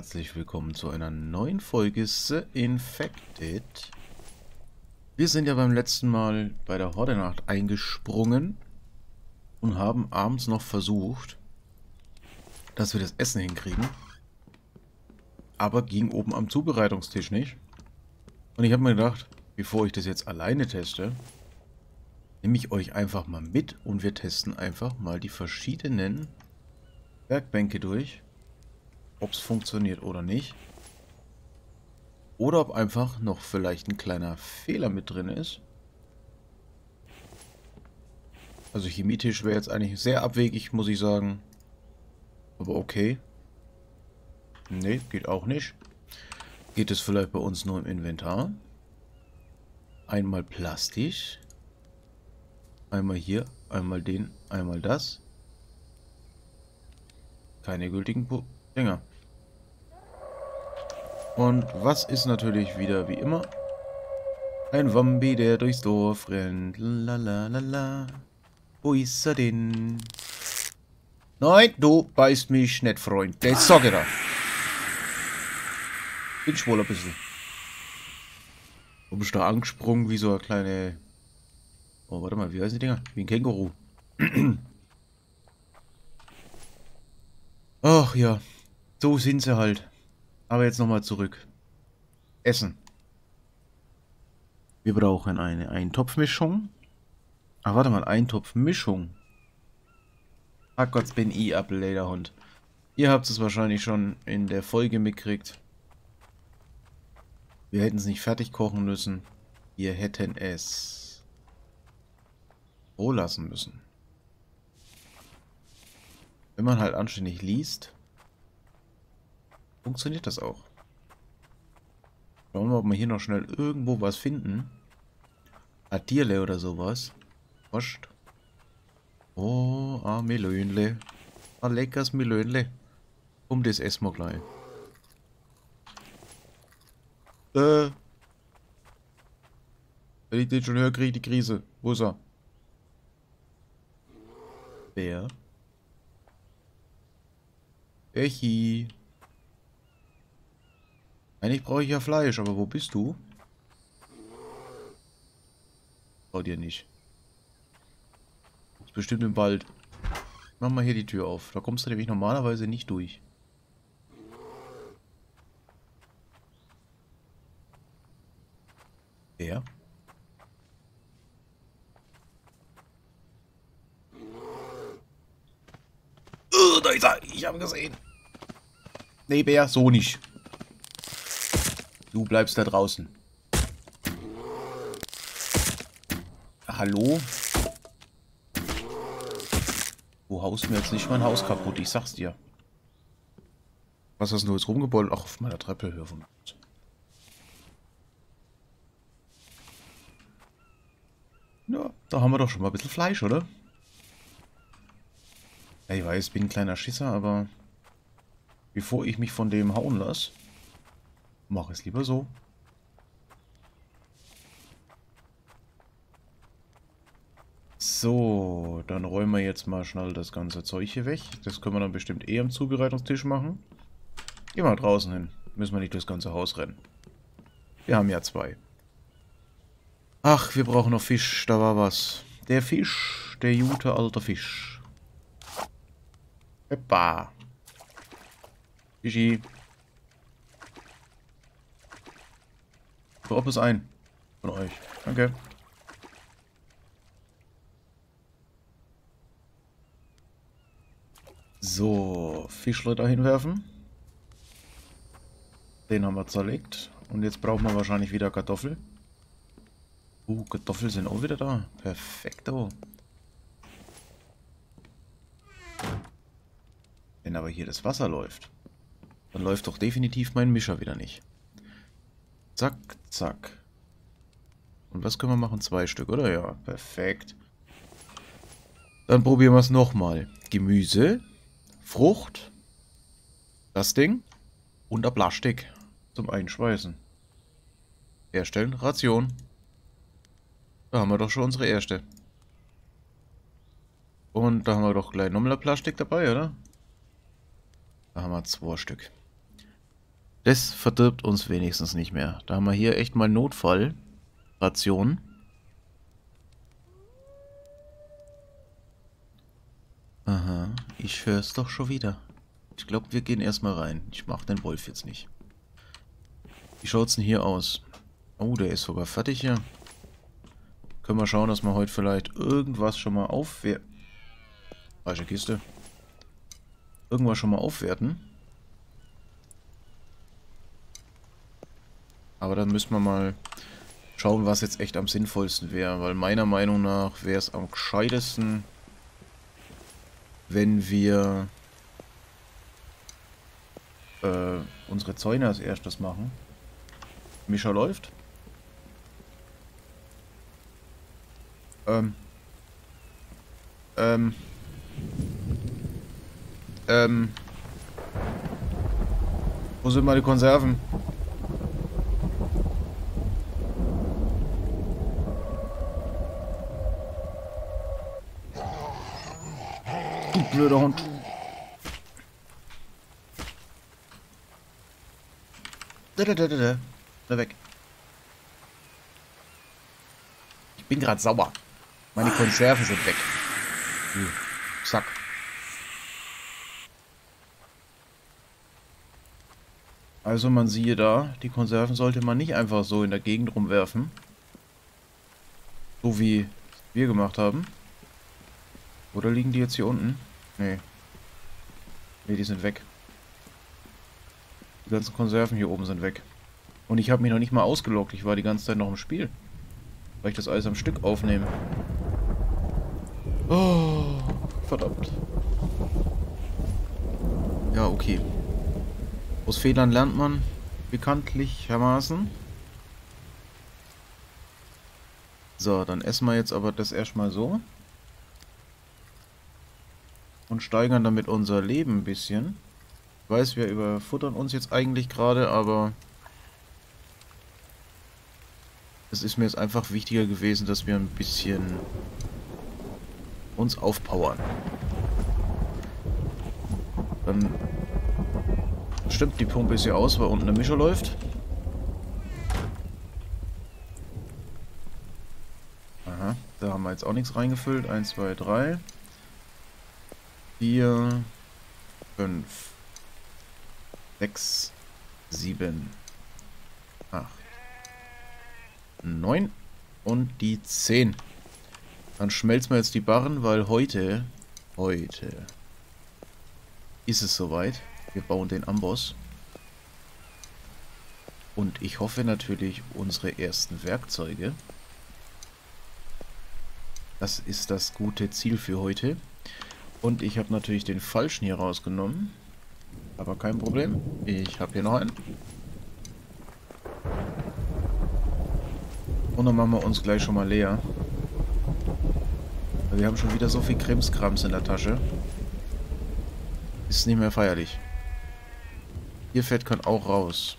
Herzlich willkommen zu einer neuen Folge The Infected. Wir sind ja beim letzten Mal bei der Horde-Nacht eingesprungen und haben abends noch versucht, dass wir das Essen hinkriegen. Aber ging oben am Zubereitungstisch nicht. Und ich habe mir gedacht, bevor ich das jetzt alleine teste, nehme ich euch einfach mal mit und wir testen einfach mal die verschiedenen Werkbänke durch ob es funktioniert oder nicht. Oder ob einfach noch vielleicht ein kleiner Fehler mit drin ist. Also Chemietisch wäre jetzt eigentlich sehr abwegig, muss ich sagen. Aber okay. Ne, geht auch nicht. Geht es vielleicht bei uns nur im Inventar? Einmal plastisch. Einmal hier, einmal den, einmal das. Keine gültigen Dinger. Und was ist natürlich wieder wie immer? Ein Wambi, der durchs Dorf rennt. Lalalala. Wo ist er denn? Nein, du beißt mich nicht, Freund. Der ist Socke da. Bin ich wohl ein bisschen. Du bist da angesprungen wie so eine kleine... Oh, warte mal, wie heißen die Dinger? Wie ein Känguru. Ach ja, so sind sie halt. Aber jetzt nochmal zurück. Essen. Wir brauchen eine Eintopfmischung. Ach, warte mal, Eintopfmischung. Ach Gott, bin ich ab, Lederhund. Ihr habt es wahrscheinlich schon in der Folge mitgekriegt. Wir hätten es nicht fertig kochen müssen. Wir hätten es roh lassen müssen. Wenn man halt anständig liest, funktioniert das auch. Schauen wir mal, ob wir hier noch schnell irgendwo was finden. Adierle oder sowas. Wascht. Oh, ah, Melönle. Ah, leckers Melönle. Um das essen wir gleich. Äh. Wenn ich den schon höre, kriege ich die Krise. Wo ist er? Wer? Echi. Eigentlich brauche ich ja Fleisch, aber wo bist du? Trau dir nicht. Ist bestimmt im Wald. Mach mal hier die Tür auf. Da kommst du nämlich normalerweise nicht durch. Wer? Ich habe gesehen. Nee, Bär, so nicht. Du bleibst da draußen. Hallo? Du haust mir jetzt nicht mein Haus kaputt, ich sag's dir. Was hast du jetzt rumgebollt? Ach, auf meiner Treppe hören. Ja, da haben wir doch schon mal ein bisschen Fleisch, oder? Ja, ich weiß, ich bin ein kleiner Schisser, aber bevor ich mich von dem hauen lasse, Mach es lieber so. So, dann räumen wir jetzt mal schnell das ganze Zeug hier weg. Das können wir dann bestimmt eh am Zubereitungstisch machen. Geh mal draußen hin. Müssen wir nicht durchs ganze Haus rennen. Wir haben ja zwei. Ach, wir brauchen noch Fisch. Da war was. Der Fisch. Der gute alte Fisch. Heppa. Fischi. Drop es ein. Von euch. Danke. So, Fischler dahin werfen. Den haben wir zerlegt. Und jetzt brauchen wir wahrscheinlich wieder Kartoffel. Uh, Kartoffeln sind auch wieder da. Perfekto. Wenn aber hier das Wasser läuft, dann läuft doch definitiv mein Mischer wieder nicht. Zack, zack. Und was können wir machen? Zwei Stück, oder? Ja, perfekt. Dann probieren wir es nochmal. Gemüse, Frucht, das Ding und ein Plastik zum Einschweißen. Herstellen, Ration. Da haben wir doch schon unsere erste. Und da haben wir doch gleich nochmal Plastik dabei, oder? Da haben wir zwei Stück. Das verdirbt uns wenigstens nicht mehr. Da haben wir hier echt mal Notfallration. Aha, ich höre es doch schon wieder. Ich glaube, wir gehen erstmal rein. Ich mache den Wolf jetzt nicht. Wie schaut's denn hier aus? Oh, der ist sogar fertig hier. Können wir schauen, dass wir heute vielleicht irgendwas schon mal aufwerten. Falsche Kiste. Irgendwas schon mal aufwerten. Aber dann müssen wir mal schauen, was jetzt echt am sinnvollsten wäre. Weil meiner Meinung nach wäre es am gescheitesten, wenn wir äh, unsere Zäune als erstes machen. Mischer läuft. Ähm. Ähm. Ähm. Wo sind meine Konserven? Blöder Hund. Da, da, da, da, da. weg. Ich bin gerade sauer. Meine Konserven sind weg. Du Sack. Also man siehe da, die Konserven sollte man nicht einfach so in der Gegend rumwerfen. So wie wir gemacht haben. Oder liegen die jetzt hier unten? Nee. Nee, die sind weg. Die ganzen Konserven hier oben sind weg. Und ich habe mich noch nicht mal ausgeloggt. Ich war die ganze Zeit noch im Spiel. Weil ich das alles am Stück aufnehme. Oh, verdammt. Ja, okay. Aus Fehlern lernt man bekanntlichermaßen. So, dann essen wir jetzt aber das erstmal so und steigern damit unser Leben ein bisschen. Ich weiß, wir überfuttern uns jetzt eigentlich gerade, aber es ist mir jetzt einfach wichtiger gewesen, dass wir ein bisschen uns aufpowern. Dann stimmt die Pumpe ist ja aus, weil unten der Mischer läuft. Aha, da haben wir jetzt auch nichts reingefüllt. 1, 2, 3 vier, fünf, sechs, sieben, acht, neun und die zehn. Dann schmelzen wir jetzt die Barren, weil heute, heute ist es soweit. Wir bauen den Amboss. Und ich hoffe natürlich unsere ersten Werkzeuge. Das ist das gute Ziel für heute. Und ich habe natürlich den falschen hier rausgenommen. Aber kein Problem. Ich habe hier noch einen. Und dann machen wir uns gleich schon mal leer. Wir haben schon wieder so viel Krimskrams in der Tasche. Ist nicht mehr feierlich. Hier fährt kann auch raus.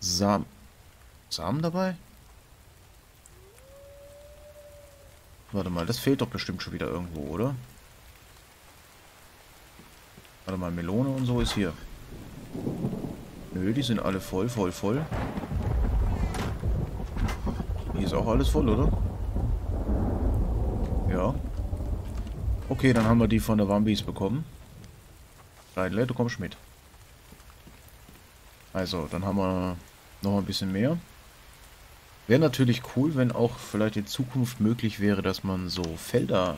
Samen. Samen dabei? Warte mal, das fehlt doch bestimmt schon wieder irgendwo, oder? Warte mal, Melone und so ist hier. Nö, die sind alle voll, voll, voll. Hier ist auch alles voll, oder? Ja. Okay, dann haben wir die von der Wambis bekommen. Reidle, du kommst mit. Also, dann haben wir noch ein bisschen mehr. Wäre natürlich cool, wenn auch vielleicht in Zukunft möglich wäre, dass man so Felder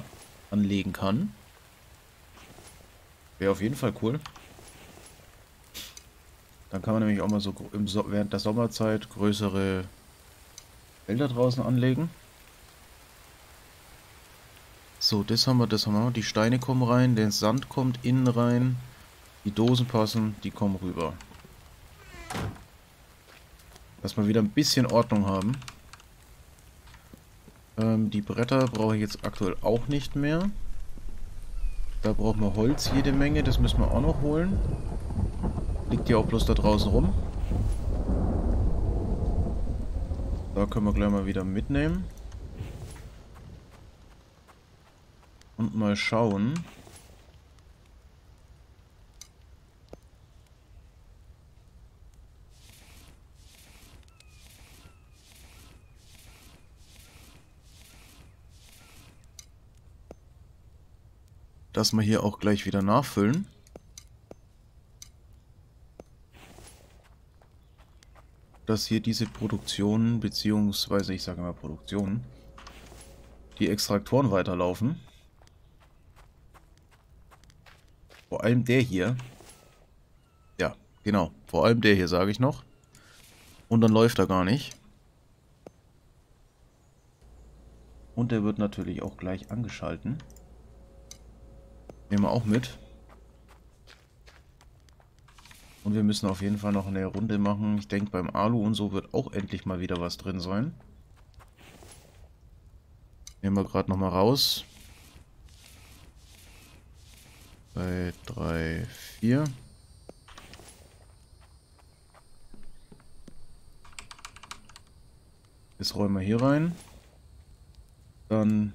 anlegen kann. Wäre auf jeden Fall cool. Dann kann man nämlich auch mal so so während der Sommerzeit größere Felder draußen anlegen. So, das haben wir, das haben wir. Die Steine kommen rein, der Sand kommt innen rein. Die Dosen passen, die kommen rüber. Dass wir wieder ein bisschen Ordnung haben. Ähm, die Bretter brauche ich jetzt aktuell auch nicht mehr. Da brauchen wir Holz jede Menge, das müssen wir auch noch holen. Liegt ja auch bloß da draußen rum. Da können wir gleich mal wieder mitnehmen. Und mal schauen. Dass wir hier auch gleich wieder nachfüllen. Dass hier diese Produktionen, beziehungsweise ich sage mal Produktionen, die Extraktoren weiterlaufen. Vor allem der hier. Ja, genau. Vor allem der hier, sage ich noch. Und dann läuft er gar nicht. Und der wird natürlich auch gleich angeschalten. Nehmen wir auch mit. Und wir müssen auf jeden Fall noch eine Runde machen. Ich denke, beim Alu und so wird auch endlich mal wieder was drin sein. Nehmen wir gerade nochmal raus. 2, 3, 4. Jetzt räumen wir hier rein. Dann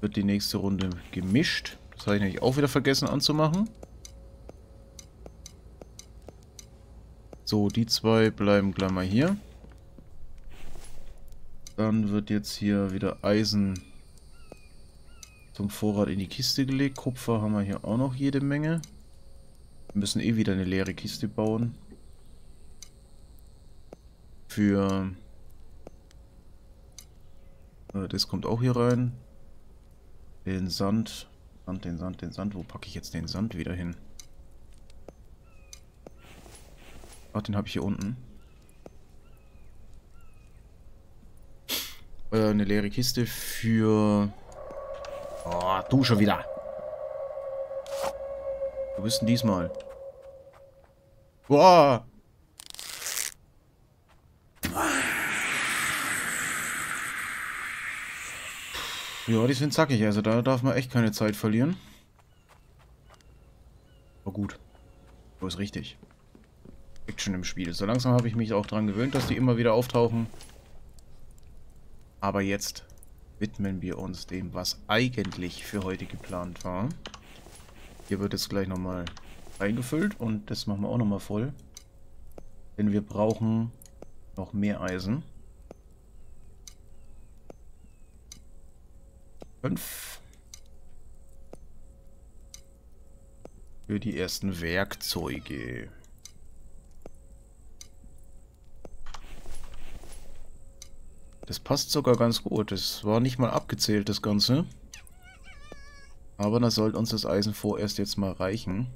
wird die nächste Runde gemischt. Das habe ich nämlich auch wieder vergessen anzumachen. So, die zwei bleiben gleich mal hier. Dann wird jetzt hier wieder Eisen zum Vorrat in die Kiste gelegt. Kupfer haben wir hier auch noch jede Menge. Wir müssen eh wieder eine leere Kiste bauen. Für... Äh, das kommt auch hier rein. Den Sand Sand, den Sand, den Sand. Wo packe ich jetzt den Sand wieder hin? Ach, den habe ich hier unten. Äh, eine leere Kiste für... Oh, du schon wieder. Wo bist denn diesmal? Boah! Ja, die sind zackig, also da darf man echt keine Zeit verlieren. Aber gut. So ist richtig. Action im Spiel. So langsam habe ich mich auch daran gewöhnt, dass die immer wieder auftauchen. Aber jetzt widmen wir uns dem, was eigentlich für heute geplant war. Hier wird jetzt gleich nochmal eingefüllt und das machen wir auch nochmal voll. Denn wir brauchen noch mehr Eisen. 5. Für die ersten Werkzeuge. Das passt sogar ganz gut. Das war nicht mal abgezählt, das Ganze. Aber da sollte uns das Eisen vorerst jetzt mal reichen.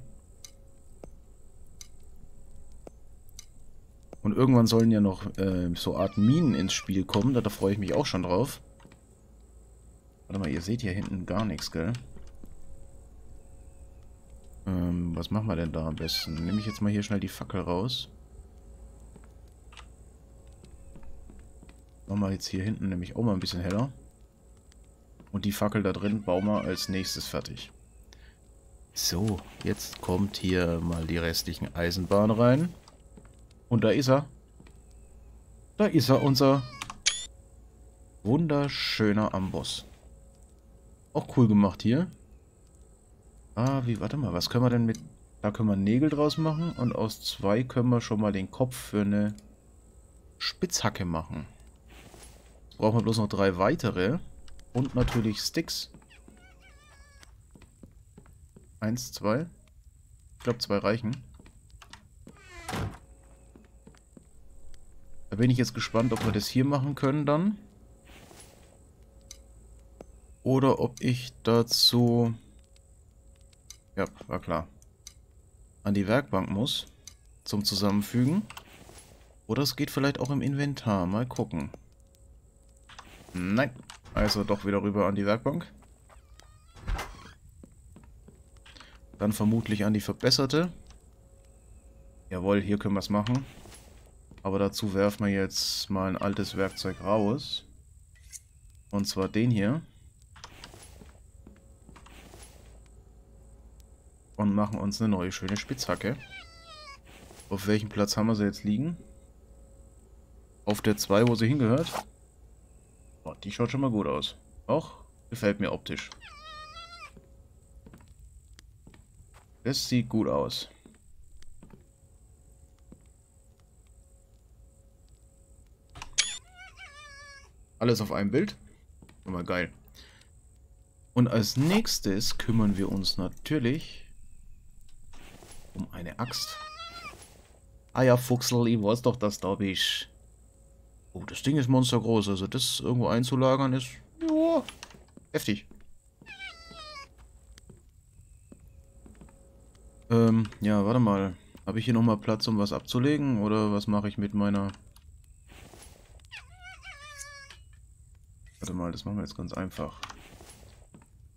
Und irgendwann sollen ja noch äh, so Art Minen ins Spiel kommen. Da, da freue ich mich auch schon drauf. Warte mal, ihr seht hier hinten gar nichts, gell? Ähm, was machen wir denn da am besten? Nehme ich jetzt mal hier schnell die Fackel raus. Machen wir jetzt hier hinten nämlich auch mal ein bisschen heller. Und die Fackel da drin bauen wir als nächstes fertig. So, jetzt kommt hier mal die restlichen Eisenbahn rein. Und da ist er. Da ist er, unser wunderschöner Amboss. Auch cool gemacht hier. Ah, wie, warte mal, was können wir denn mit... Da können wir Nägel draus machen und aus zwei können wir schon mal den Kopf für eine Spitzhacke machen. Brauchen wir bloß noch drei weitere. Und natürlich Sticks. Eins, zwei. Ich glaube, zwei reichen. Da bin ich jetzt gespannt, ob wir das hier machen können dann. Oder ob ich dazu... Ja, war klar. An die Werkbank muss. Zum Zusammenfügen. Oder es geht vielleicht auch im Inventar. Mal gucken. Nein. Also doch wieder rüber an die Werkbank. Dann vermutlich an die verbesserte. Jawohl, hier können wir es machen. Aber dazu werfen wir jetzt mal ein altes Werkzeug raus. Und zwar den hier. Und machen uns eine neue schöne Spitzhacke. Auf welchem Platz haben wir sie jetzt liegen? Auf der 2, wo sie hingehört. Oh, die schaut schon mal gut aus. Auch gefällt mir optisch. Das sieht gut aus. Alles auf einem Bild. Immer geil. Und als nächstes kümmern wir uns natürlich um eine Axt. Ah ja, Fuchsel, ich weiß doch, dass da bist. Oh, das Ding ist monstergroß. Also das irgendwo einzulagern ist... Ja, heftig. Ähm, ja, warte mal. Habe ich hier nochmal Platz, um was abzulegen? Oder was mache ich mit meiner... Warte mal, das machen wir jetzt ganz einfach.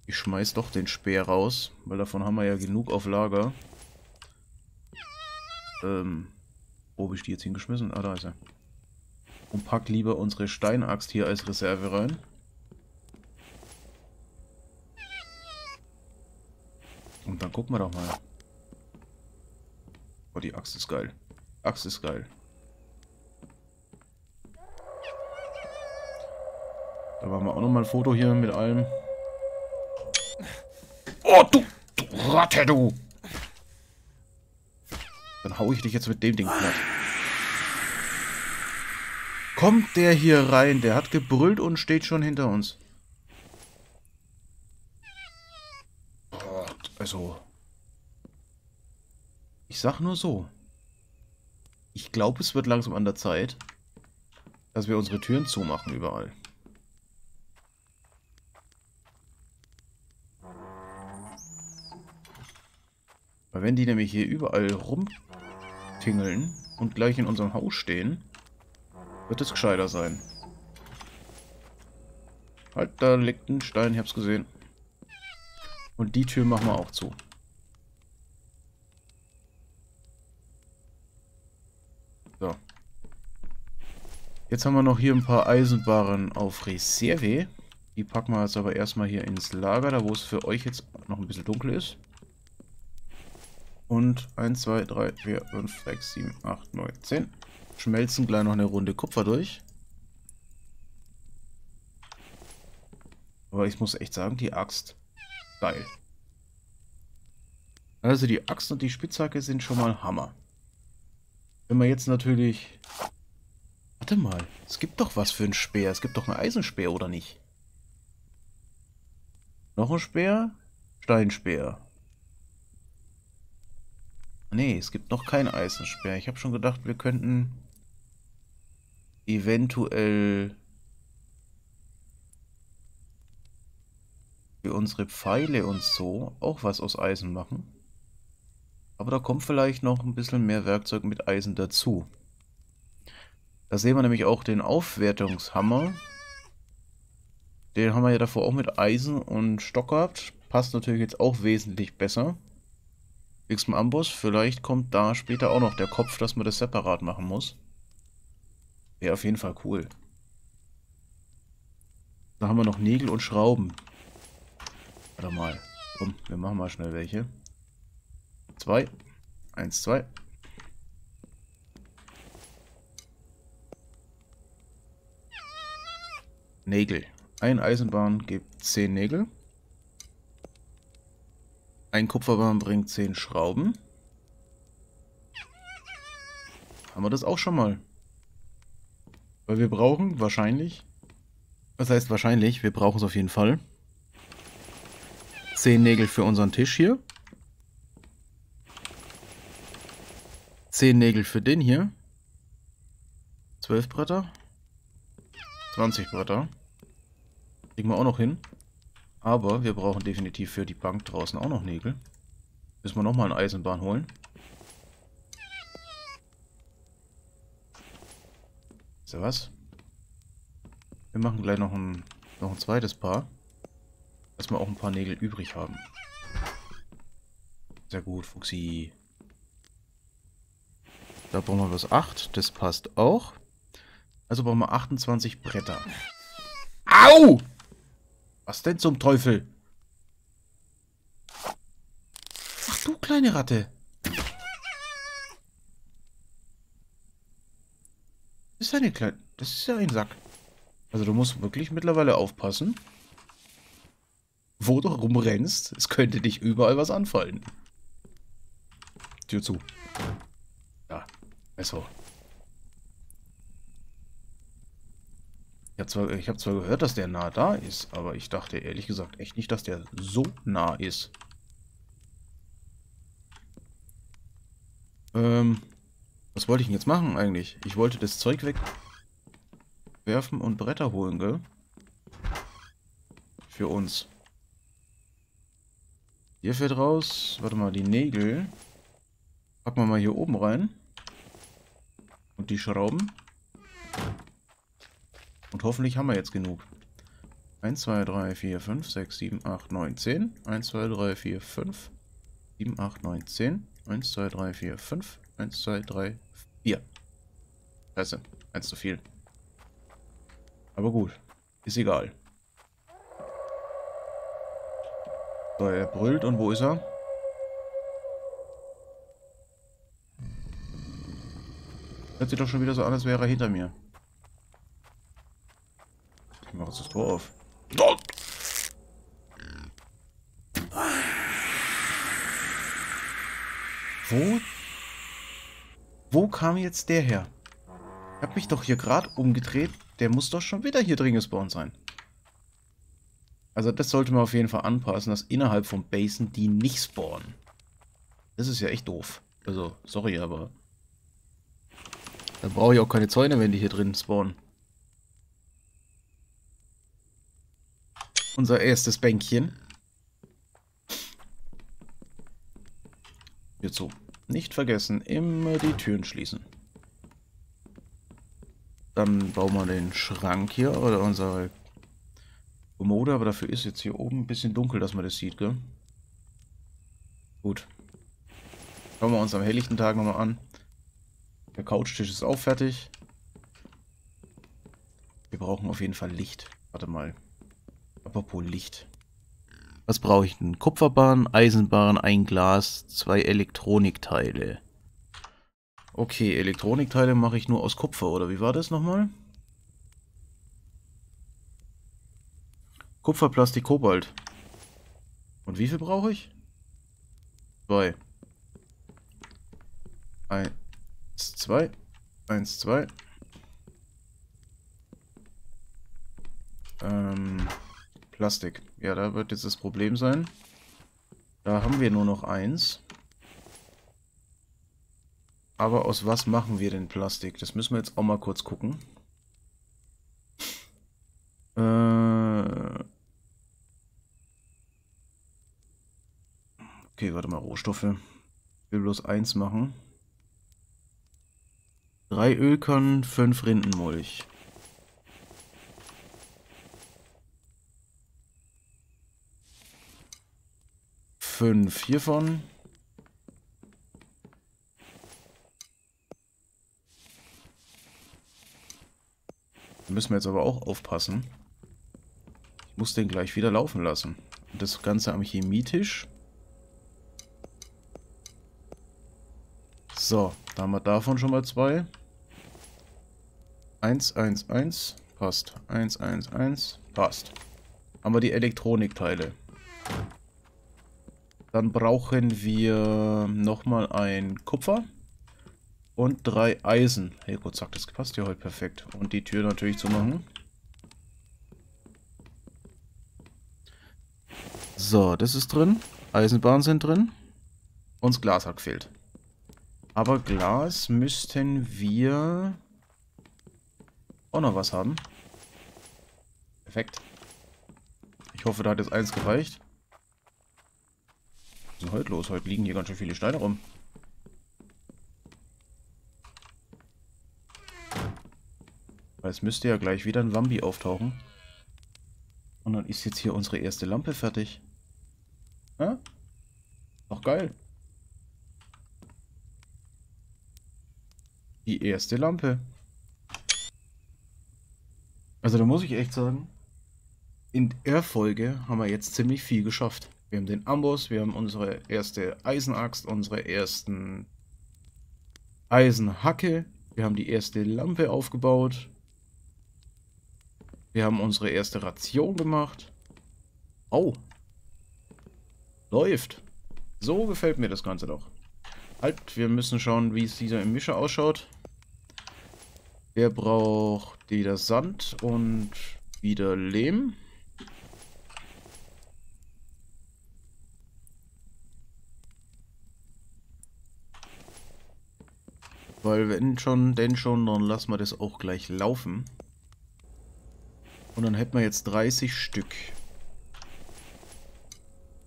Ich schmeiß doch den Speer raus, weil davon haben wir ja genug auf Lager. Ähm, wo habe ich die jetzt hingeschmissen? Ah, da ist er. Und pack lieber unsere Steinaxt hier als Reserve rein. Und dann gucken wir doch mal. Oh, die Axt ist geil. Axt ist geil. Da machen wir auch nochmal ein Foto hier mit allem. Oh, du, du Ratte, du! Dann hau ich dich jetzt mit dem Ding platt. Kommt der hier rein? Der hat gebrüllt und steht schon hinter uns. Also... Ich sag nur so. Ich glaube, es wird langsam an der Zeit, dass wir unsere Türen zumachen überall. Weil wenn die nämlich hier überall rumtingeln und gleich in unserem Haus stehen, wird es gescheiter sein. Halt, da liegt ein Stein, ich hab's gesehen. Und die Tür machen wir auch zu. So. Jetzt haben wir noch hier ein paar Eisenbaren auf Reserve. Die packen wir jetzt aber erstmal hier ins Lager, da wo es für euch jetzt noch ein bisschen dunkel ist. Und 1, 2, 3, 4, 5, 6, 7, 8, 9, 10. Schmelzen gleich noch eine Runde Kupfer durch. Aber ich muss echt sagen, die Axt, geil. Also die Axt und die Spitzhacke sind schon mal Hammer. Wenn man jetzt natürlich... Warte mal, es gibt doch was für einen Speer. Es gibt doch einen Eisenspeer, oder nicht? Noch ein Speer? Steinspeer. Nee, es gibt noch keinen Eisensperr. Ich habe schon gedacht, wir könnten eventuell für unsere Pfeile und so auch was aus Eisen machen. Aber da kommt vielleicht noch ein bisschen mehr Werkzeug mit Eisen dazu. Da sehen wir nämlich auch den Aufwertungshammer. Den haben wir ja davor auch mit Eisen und Stock gehabt. Passt natürlich jetzt auch wesentlich besser. X Amboss, vielleicht kommt da später auch noch der Kopf, dass man das separat machen muss. Wäre auf jeden Fall cool. Da haben wir noch Nägel und Schrauben. Warte mal. Komm, wir machen mal schnell welche. Zwei. Eins, zwei. Nägel. Ein Eisenbahn gibt zehn Nägel. Ein Kupferbahn bringt 10 Schrauben. Haben wir das auch schon mal. Weil wir brauchen wahrscheinlich, was heißt wahrscheinlich, wir brauchen es auf jeden Fall. 10 Nägel für unseren Tisch hier. 10 Nägel für den hier. 12 Bretter. 20 Bretter. Kriegen wir auch noch hin. Aber wir brauchen definitiv für die Bank draußen auch noch Nägel. Müssen wir nochmal eine Eisenbahn holen. Ja was? Wir machen gleich noch ein, noch ein zweites Paar. Dass wir auch ein paar Nägel übrig haben. Sehr gut, Fuchsi. Da brauchen wir was 8. Das passt auch. Also brauchen wir 28 Bretter. Au! Was denn zum Teufel? Ach du kleine Ratte. Das ist eine kleine... Das ist ja ein Sack. Also du musst wirklich mittlerweile aufpassen, wo du rumrennst. Es könnte dich überall was anfallen. Tür zu. Ja, besser. Ich habe zwar, hab zwar gehört, dass der nah da ist, aber ich dachte ehrlich gesagt echt nicht, dass der so nah ist. Ähm, was wollte ich denn jetzt machen eigentlich? Ich wollte das Zeug wegwerfen und Bretter holen, gell? Für uns. Hier fährt raus. Warte mal, die Nägel. Packen wir mal hier oben rein. Und die Schrauben. Und hoffentlich haben wir jetzt genug. 1, 2, 3, 4, 5, 6, 7, 8, 9, 10. 1, 2, 3, 4, 5, 7, 8, 9, 10. 1, 2, 3, 4, 5. 1, 2, 3, 4. Scheiße, eins zu viel. Aber gut, ist egal. So, er brüllt und wo ist er? Hört sich doch schon wieder so an, als wäre er hinter mir. Das Tor auf. Wo? Wo kam jetzt der her? Ich habe mich doch hier gerade umgedreht. Der muss doch schon wieder hier drin gespawnt sein. Also das sollte man auf jeden Fall anpassen, dass innerhalb von Basen die nicht spawnen. Das ist ja echt doof. Also, sorry, aber... Da brauche ich auch keine Zäune, wenn die hier drin spawnen. Unser erstes Bänkchen. Hierzu. Nicht vergessen, immer die Türen schließen. Dann bauen wir den Schrank hier oder unsere Kommode, aber dafür ist jetzt hier oben ein bisschen dunkel, dass man das sieht, gell? Gut. Schauen wir uns am helllichten Tag nochmal an. Der Couchtisch ist auch fertig. Wir brauchen auf jeden Fall Licht. Warte mal. Apropos Licht. Was brauche ich denn? Kupferbahn, Eisenbahn, ein Glas, zwei Elektronikteile. Okay, Elektronikteile mache ich nur aus Kupfer, oder wie war das nochmal? Kupfer, Plastik, Kobalt. Und wie viel brauche ich? Zwei. Eins, zwei. Eins, zwei. Ähm... Plastik. Ja, da wird jetzt das Problem sein. Da haben wir nur noch eins. Aber aus was machen wir denn Plastik? Das müssen wir jetzt auch mal kurz gucken. Äh okay, warte mal, Rohstoffe. Ich will bloß eins machen. Drei Ölkannen, fünf Rindenmulch. Fünf hiervon. Müssen wir jetzt aber auch aufpassen. Ich muss den gleich wieder laufen lassen. Das Ganze am Chemietisch. So, da haben wir davon schon mal zwei. 1, 1, 1. Passt. 1, 1, 1. Passt. Haben wir die Elektronikteile. Dann brauchen wir nochmal ein Kupfer und drei Eisen. Hey Gott, sagt, das passt ja heute perfekt. Und die Tür natürlich zu machen. So, das ist drin. Eisenbahnen sind drin. Uns Glas hat gefehlt. Aber Glas müssten wir auch noch was haben. Perfekt. Ich hoffe, da hat jetzt eins gereicht. Was ist heute los? Heute liegen hier ganz schön viele Steine rum. Es müsste ja gleich wieder ein Wambi auftauchen. Und dann ist jetzt hier unsere erste Lampe fertig. Ja? Doch geil. Die erste Lampe. Also da muss ich echt sagen, in der Folge haben wir jetzt ziemlich viel geschafft. Wir haben den Amboss, wir haben unsere erste Eisenaxt, unsere ersten Eisenhacke, wir haben die erste Lampe aufgebaut, wir haben unsere erste Ration gemacht. Oh. Läuft. So gefällt mir das Ganze doch. Halt, wir müssen schauen, wie es dieser im Mischer ausschaut. Der braucht wieder Sand und wieder Lehm. Weil wenn schon, denn schon, dann lassen wir das auch gleich laufen. Und dann hätten wir jetzt 30 Stück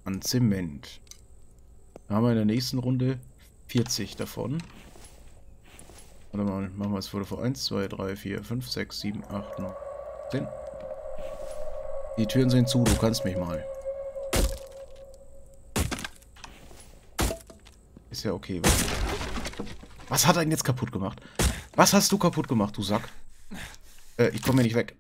an Zement. Dann haben wir in der nächsten Runde 40 davon. Warte mal, machen wir es vor 1, 2, 3, 4, 5, 6, 7, 8, 9, 10. Die Türen sind zu, du kannst mich mal. Ist ja okay. Was hat er denn jetzt kaputt gemacht? Was hast du kaputt gemacht, du Sack? Äh, ich komme hier nicht weg.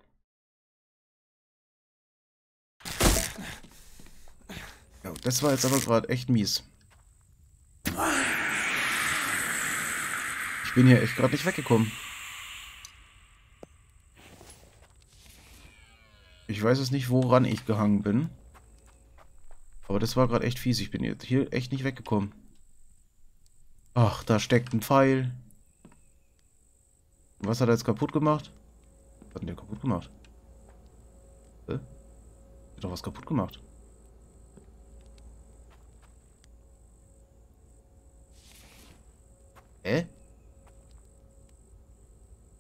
Ja, das war jetzt aber gerade echt mies. Ich bin hier echt gerade nicht weggekommen. Ich weiß es nicht, woran ich gehangen bin. Aber das war gerade echt fies. Ich bin jetzt hier echt nicht weggekommen. Ach, da steckt ein Pfeil. Was hat er jetzt kaputt gemacht? Was hat denn der kaputt gemacht? Hä? Hat doch was kaputt gemacht. Hä?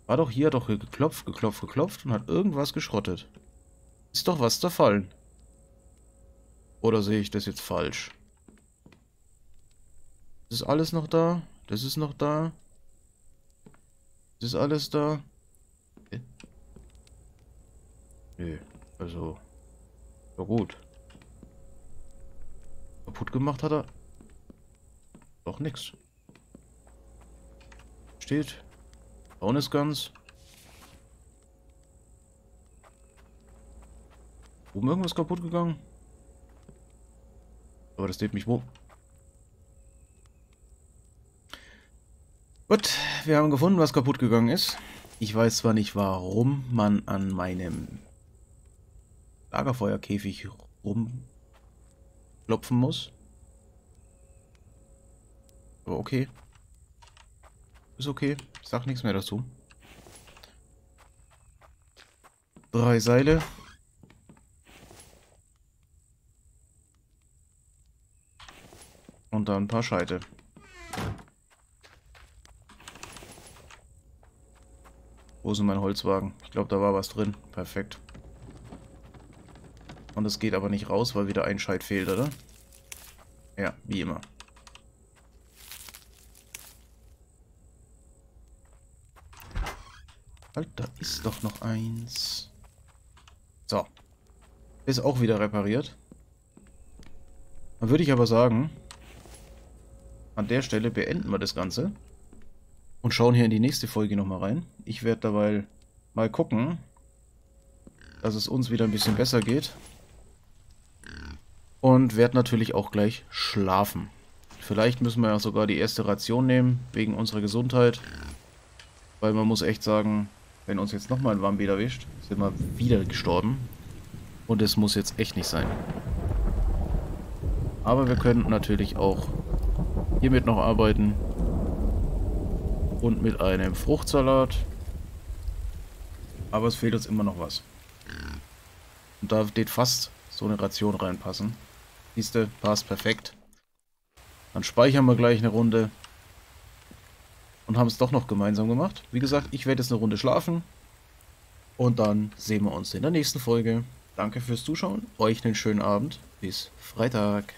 War doch hier doch geklopft, geklopft, geklopft und hat irgendwas geschrottet. Ist doch was zerfallen. Oder sehe ich das jetzt falsch? Das ist alles noch da. Das ist noch da. Das ist alles da. Okay. Nö, also. Ja gut. Kaputt gemacht hat er. Doch nichts. Steht. Bauen ist ganz. Oben irgendwas kaputt gegangen? Aber das steht mich wo. Gut, wir haben gefunden, was kaputt gegangen ist. Ich weiß zwar nicht, warum man an meinem Lagerfeuerkäfig rumklopfen muss. Aber okay. Ist okay. Ich sag nichts mehr dazu. Drei Seile. Und dann ein paar Scheite. Wo ist denn mein Holzwagen? Ich glaube, da war was drin. Perfekt. Und es geht aber nicht raus, weil wieder ein Scheit fehlt, oder? Ja, wie immer. Halt, da ist doch noch eins. So. Ist auch wieder repariert. Dann würde ich aber sagen, an der Stelle beenden wir das Ganze und schauen hier in die nächste Folge nochmal rein. Ich werde dabei mal gucken, dass es uns wieder ein bisschen besser geht. Und werde natürlich auch gleich schlafen. Vielleicht müssen wir ja sogar die erste Ration nehmen, wegen unserer Gesundheit. Weil man muss echt sagen, wenn uns jetzt nochmal ein Vampir erwischt, sind wir wieder gestorben. Und es muss jetzt echt nicht sein. Aber wir könnten natürlich auch hiermit noch arbeiten und mit einem Fruchtsalat. Aber es fehlt uns immer noch was. Und da wird fast so eine Ration reinpassen. Siehste, passt perfekt. Dann speichern wir gleich eine Runde. Und haben es doch noch gemeinsam gemacht. Wie gesagt, ich werde jetzt eine Runde schlafen. Und dann sehen wir uns in der nächsten Folge. Danke fürs Zuschauen. Euch einen schönen Abend. Bis Freitag.